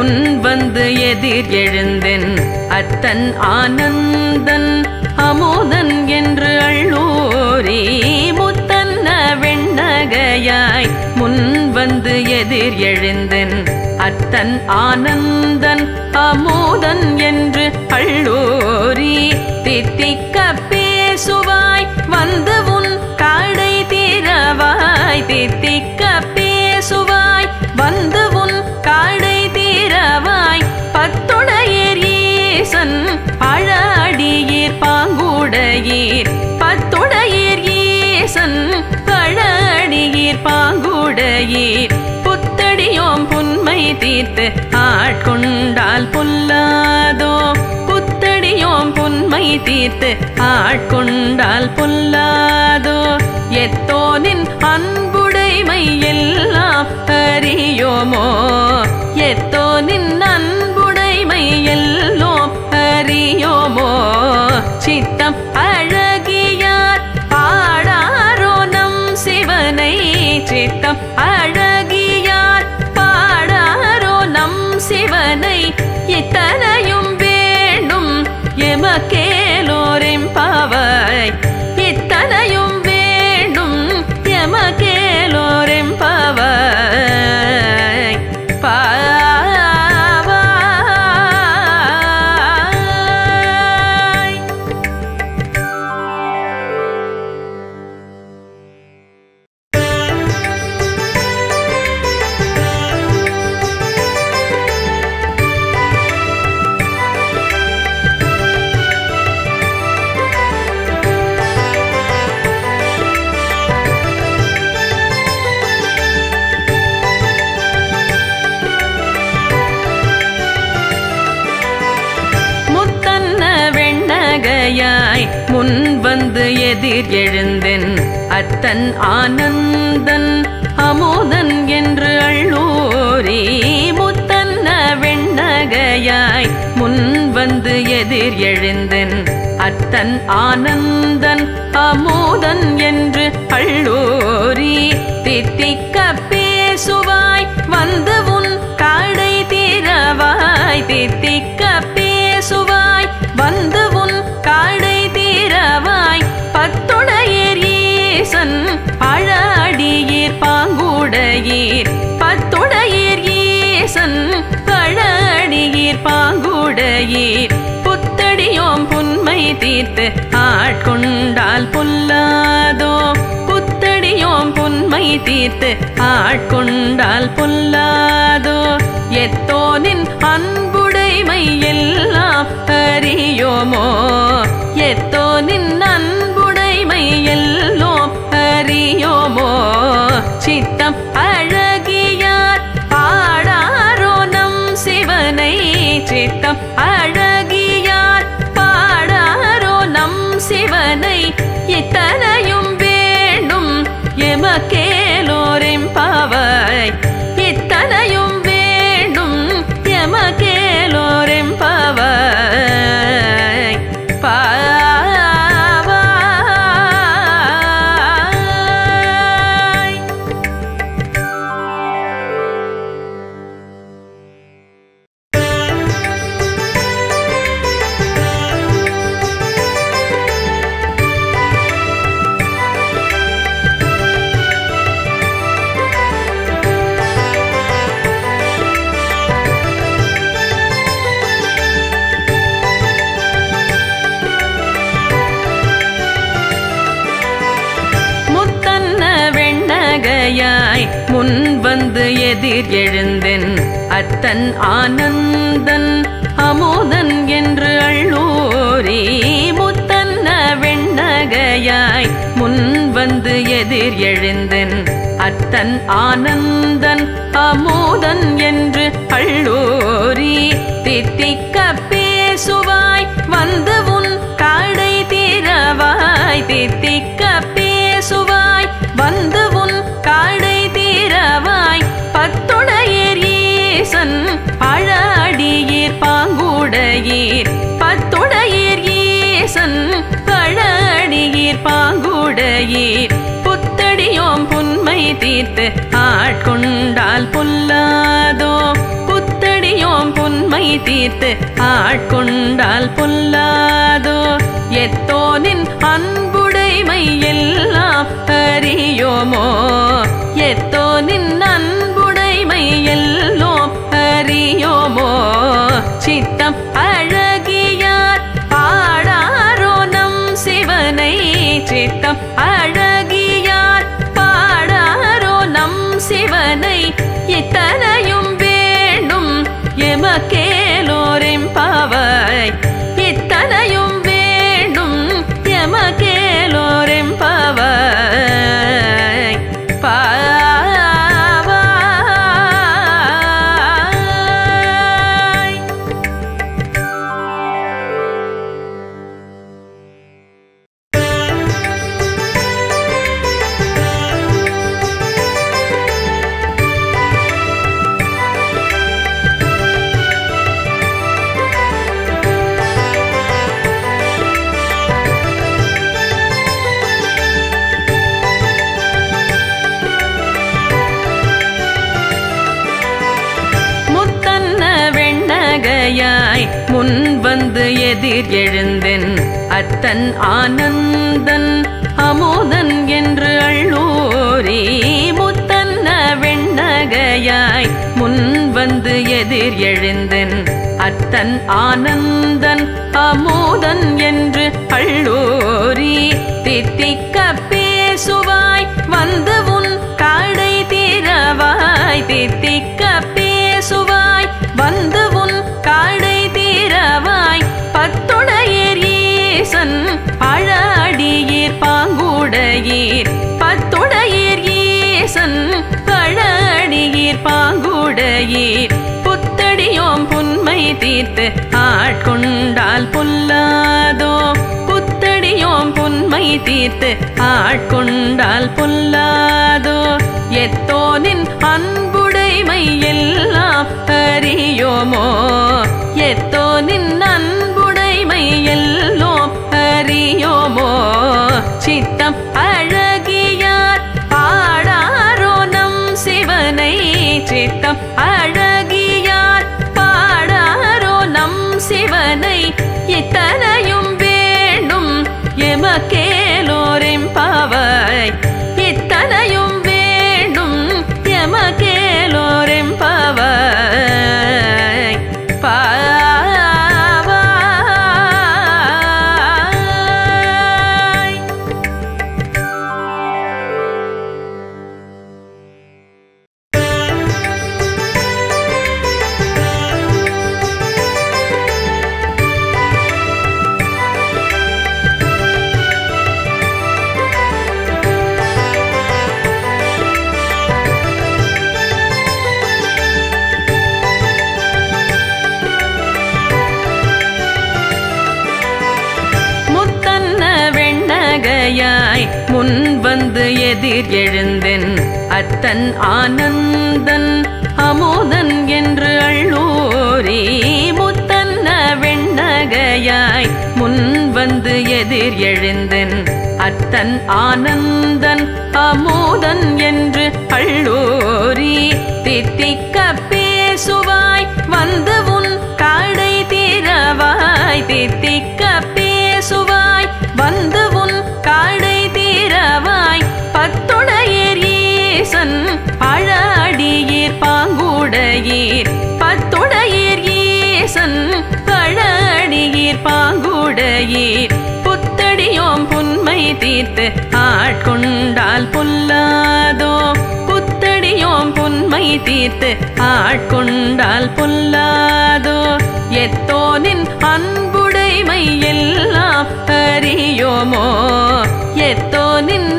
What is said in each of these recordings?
முன் வந்து எதிர் எழுந்தென். அத்தன் ஆனந்தன் அமோதன் என்று அள்ளூரே முத்தன்ன வெண்ணகையாய் முன் வந்து எதிர் எழுந்தென். அத்தன் ஆனந்தன் அமோதன் என்று அள்ளூரி தித்திக்க பேசுவாய் வந்து உன் காடை தீரவாய் தித்திக்க பாங்குடையீர் பத்துடையீர் ஈசன் அழாடியீர் பாங்குடையீர். புத்தடியோம் புன்மை தீர்த்து ஆட்கொண்டால் பொல்லாதோ? புத்தடியோம் புன்மை தீர்த்து ஆட்கொண்டால் பொல்லாதோ? எத்தோனின் அன்புடைமை எல்லாம் அறியோமோ? எத்தோனின் que வெண்ணகையாய் முன் வந்து எதிர் எழுந்தென். அத்தன் ஆனந்தன் அமோதன் என்று அள்ளூரே முத்தன்ன வெண்ணகையாய் முன் வந்து எதிர் எழுந்தென். அத்தன் ஆனந்தன் அமோதன் என்று அள்ளூரி தித்திக்க பேசுவாய் வந்து உன் காடை தீரவாய் தித்திக்க பாங்குடையீர் பத்துடையர் ஈசன் அழாடியீர் பாங்குடையீர் புத்தடியோம் புன்மை தீர்த்து ஆட்கொண்டால் பொல்லாதோ புத்தடியோம் புன்மை தீர்த்து ஆட்கொண்டால் பொல்லாதோ எத்தோனின் அன்புடைமை எல்லாம் அறியோமோ எத்தோனின் எதிர் எழுந்தென் அத்தன் ஆனந்தன் அமோதன் என்று அள்ளூரே முத்தன்ன வெண்ணகையாய் முன் வந்து எதிர் எழுந்தென் அத்தன் ஆனந்தன் அமோதன் என்று அள்ளூரி தித்திக்க பேசுவாய் வந்து உன் காடை தீரவாய் தித்திக்க பாங்குடையீர் பத்துடையீர் ஈசன் அழாடியீர் பாங்குடையீர். புத்தடியோம் புன்மை தீர்த்து ஆட்கொண்டால் பொல்லாதோ? புன்மை தீர்த்து ஆட்கொண்டால் பொல்லாதோ? எத்தோனின் அன்புடைமை எல்லாம் அறியோமோ? எத்தோனின் சித்தம் அழகியார். பாடாரோ நம் சிவனை சித்தம் அழகியார். பாடாரோ நம் சிவனை இத்தனையும் வேணும். எமக்கே வெண்ணகையாய் முன் வந்து எதிர் எழுந்தென். அத்தன் ஆனந்தன் அமுதன் என்று அள்ளூரே முத்தன்ன வெண்ணகையாய் முன் வந்து எதிர் எழுந்தென். அத்தன் ஆனந்தன் அமுதன் என்று அள்ளூரி தித்தி பாங்குடையீர் புத்தடியோம் புன்மை தீர்த்து ஆட்கொண்டால் புல்லாதோ? புத்தடியோம் புன்மை தீர்த்து ஆட்கொண்டால் புல்லாதோ? எத்தோனின் அன்புடைமையில் வந்து எழுந்தென். அத்தன் ஆனந்தன் அமுதன் என்று அள்ளூரி முத்தன்ன வெண்ணகையாய் முன் வந்து எதிர் எழுந்தென். அத்தன் ஆனந்தன் அமுதன் என்று அள்ளூரி தித்திக்க பேசுவாய் வந்து உன் காடை தீரவாய் தித்திக்க பேசுவாய் வந்து பாங்குடையீர் பத்துடையர் ஈசன் அழாடியீர் பாங்குடையீர் புத்தடியோம் புன்மை தீர்த்து ஆட்கொண்டால் பொல்லாதோ புத்தடியோம் புன்மை தீர்த்து ஆட்கொண்டால் பொல்லாதோ எத்தோனின் அன்புடைமை எல்லாம் அறியோமோ எத்தோனின்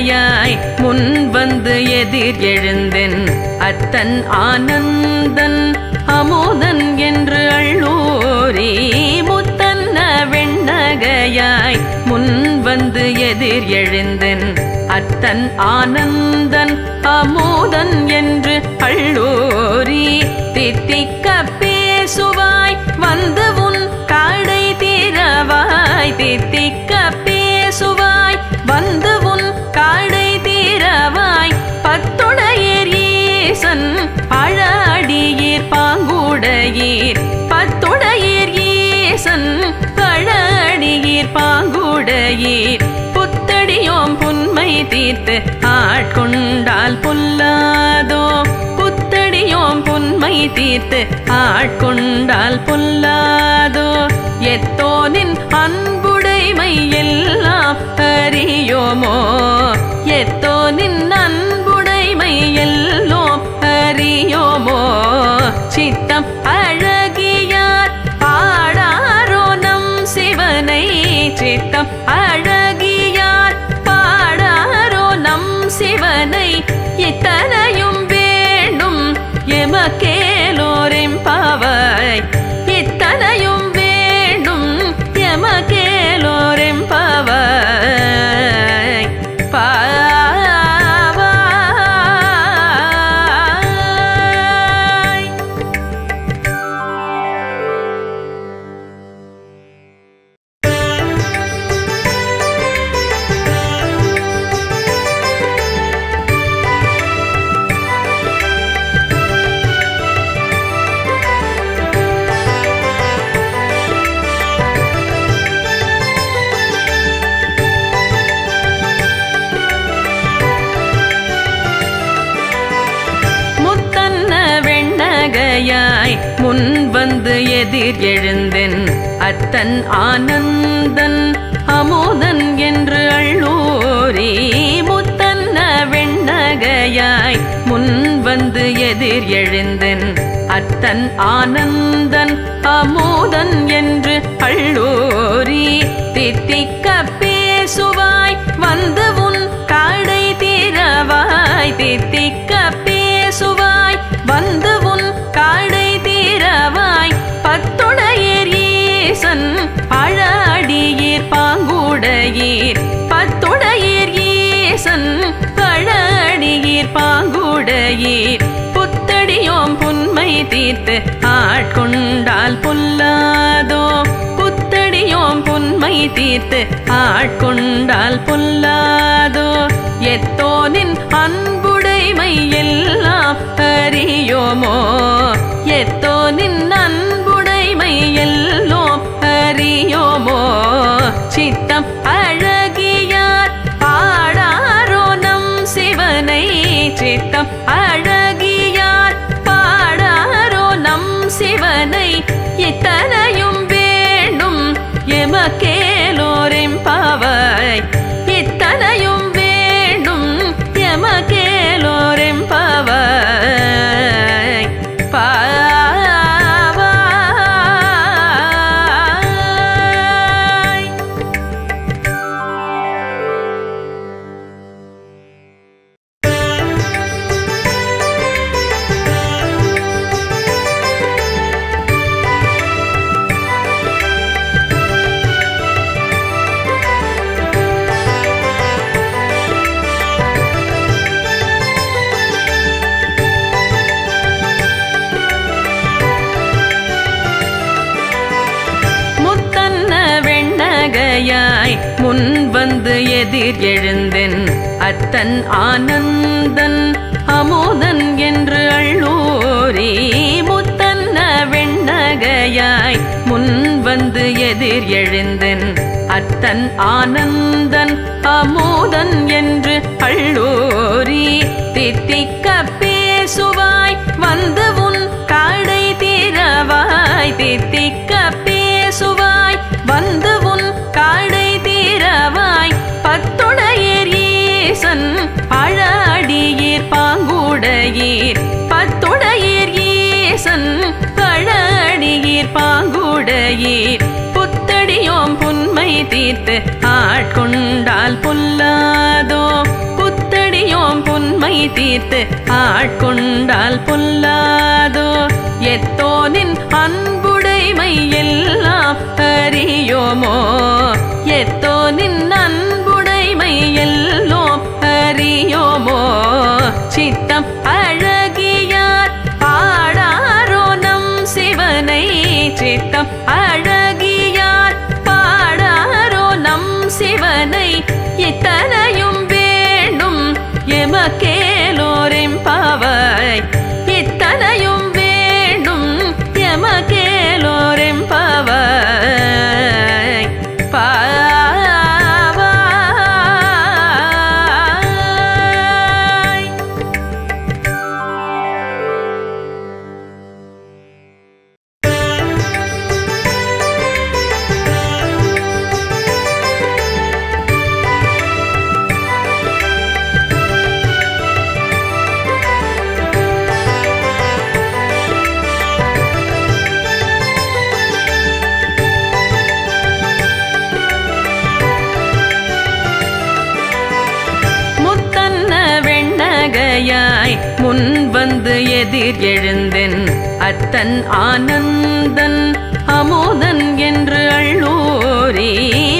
வெண்ணகையாய் முன் வந்து எதிர் எழுந்தென். அத்தன் ஆனந்தன் அமுதன் என்று அள்ளூரே முத்தன்ன வெண்ணகையாய் முன் வந்து எதிர் எழுந்தென். அத்தன் ஆனந்தன் அமுதன் என்று அள்ளூர் பாங்குடையீர் பத்துடையீர் ஈசன் அழாடியீர் பாங்குடையீர். புத்தடியோம் புன்மை தீர்த்து ஆட்கொண்டால் பொல்லாதோ? புத்தடியோம் புன்மை தீர்த்து ஆட்கொண்டால் பொல்லாதோ? எத்தோனின் அன்புடைமை எல்லாம் அறியோமோ? எத்தோனின் que வெண்ணகையாய் முன் வந்து எதிர் எழுந்தென். அத்தன் ஆனந்தன் அமுதன் என்று அள்ளூரே முத்தன்ன வெண்ணகையாய் முன் வந்து எதிர் எழுந்தென். அத்தன் ஆனந்தன் அமுதன் என்று அள்ளூரி தித்திக்க பேசுவாய் வந்து உன் காடை தீரவாய் தித்திக்க பாங்குடையீர் புத்தடியோம் புன்மை தீர்த்து ஆட்கொண்டால் பொல்லாதோ. புத்தடியோம் புன்மை தீர்த்து ஆட்கொண்டால் பொல்லாதோ. எத்தோனின் அன்புடைமை எல்லாம் அறியோமோ. எத்தோனின் சித்தம் முன் வந்து எதிர் எழுந்தென். அத்தன் ஆனந்தன் அமுதன் என்று அள்ளூரே முத்தன்ன வெண்ணகையாய் முன் வந்து எதிர் எழுந்தென். அத்தன் ஆனந்தன் அமுதன் என்று அள்ளூரி தித்திக்க பேசுவாய் வந்து உன் காடை தீரவாய் தித்திக்க பாங்குடையீர் பத்துடையீர் ஈசன் அழாடியீர் பாங்குடையீர். புத்தடியோம் புன்மை தீர்த்து ஆட்கொண்டால் பொல்லாதோ? தீர்த்து ஆட்கொண்டால் பொல்லாதோ? எத்தோனின் அன்புடைமை எல்லாம் அறியோமோ? எத்தோனின் அன்புடைமை எல்லாம் que வெண்ணகையாய் முன் வந்து எதிர் எழுந்தென். அத்தன் ஆனந்தன் அமோதன் என்று அள்ளூரே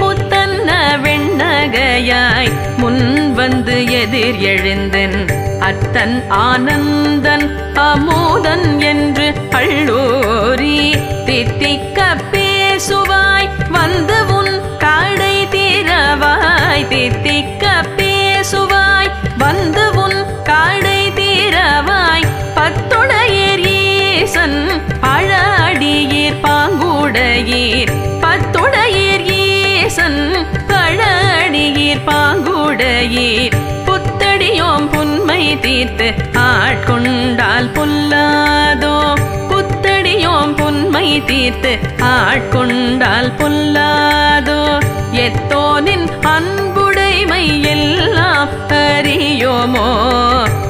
முத்தன்ன வெண்ணகையாய் முன் வந்து எதிர் எழுந்தென். அத்தன் ஆனந்தன் அமோதன் என்று அள்ளூரி தித்திக்க பேசுவாய் வந்து உன் காடை தீரவாய் தித்திக்க தீர்த்து ஆட்கொண்டால் பொல்லாதோ? புத்தடியோம் புன்மை தீர்த்து ஆட்கொண்டால் பொல்லாதோ? எத்தோனின் அன்புடைமை எல்லாம் அறியோமோ?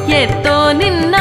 எத்தோனின்